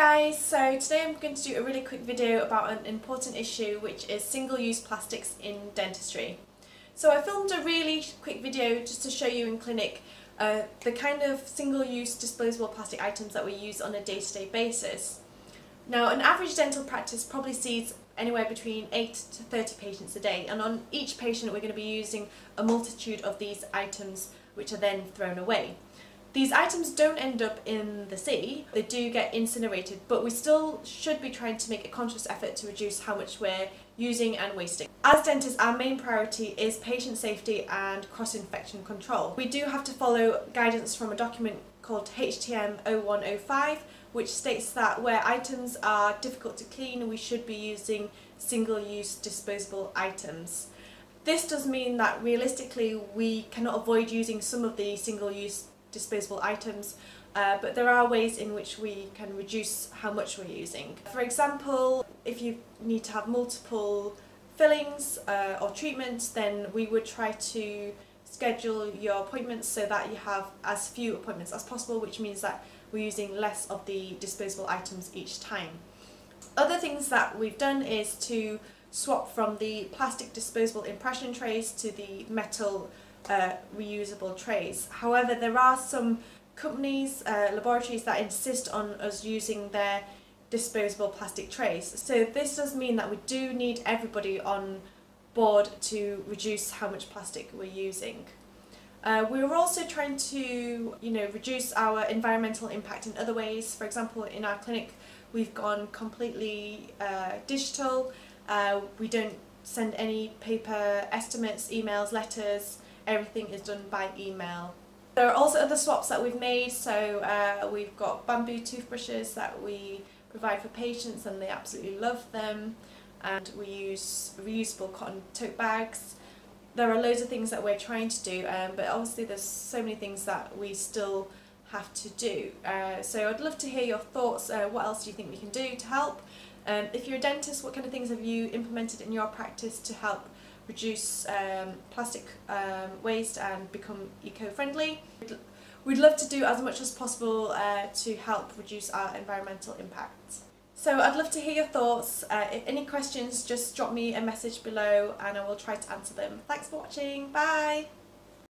guys, so today I'm going to do a really quick video about an important issue which is single-use plastics in dentistry. So I filmed a really quick video just to show you in clinic uh, the kind of single-use disposable plastic items that we use on a day-to-day -day basis. Now an average dental practice probably sees anywhere between 8 to 30 patients a day and on each patient we're going to be using a multitude of these items which are then thrown away. These items don't end up in the sea, they do get incinerated, but we still should be trying to make a conscious effort to reduce how much we're using and wasting. As dentists, our main priority is patient safety and cross-infection control. We do have to follow guidance from a document called HTM 0105, which states that where items are difficult to clean, we should be using single-use disposable items. This does mean that realistically we cannot avoid using some of the single-use disposable items, uh, but there are ways in which we can reduce how much we're using. For example, if you need to have multiple fillings uh, or treatments, then we would try to schedule your appointments so that you have as few appointments as possible, which means that we're using less of the disposable items each time. Other things that we've done is to swap from the plastic disposable impression trays to the metal uh, reusable trays. However, there are some companies, uh, laboratories that insist on us using their disposable plastic trays. So this does mean that we do need everybody on board to reduce how much plastic we're using. Uh, we were also trying to, you know, reduce our environmental impact in other ways. For example, in our clinic, we've gone completely uh, digital. Uh, we don't send any paper estimates, emails, letters everything is done by email. There are also other swaps that we've made, so uh, we've got bamboo toothbrushes that we provide for patients and they absolutely love them and we use reusable cotton tote bags. There are loads of things that we're trying to do um, but obviously there's so many things that we still have to do. Uh, so I'd love to hear your thoughts, uh, what else do you think we can do to help? Um, if you're a dentist, what kind of things have you implemented in your practice to help reduce um, plastic um, waste and become eco-friendly. We'd love to do as much as possible uh, to help reduce our environmental impact. So I'd love to hear your thoughts. Uh, if any questions, just drop me a message below and I will try to answer them. Thanks for watching. Bye!